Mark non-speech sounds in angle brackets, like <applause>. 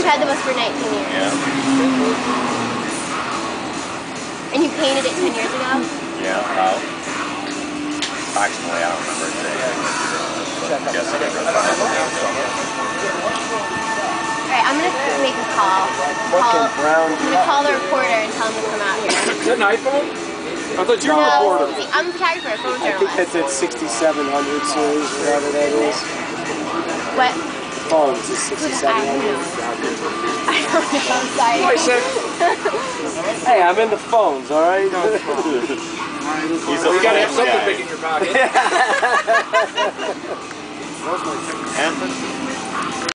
You've had the bus for 19 years. Yeah. Mm-hmm. And you painted it 10 years ago? Yeah. How? Approximately, I don't remember exactly. I'm guessing it goes Alright, I'm gonna make a call. Call, Fucking brown. I'm gonna call the reporter and tell him to come out here. Is that an iPhone? I thought you were a No, reporter. I'm a photographer, I think photojournalist. that's at 6700 series, whatever that is. What? Phones is I 6700. Don't know. I don't know, I'm sorry. I Hey, I'm in the phones, alright? He's a <laughs> you gotta have something big in your pocket. <laughs>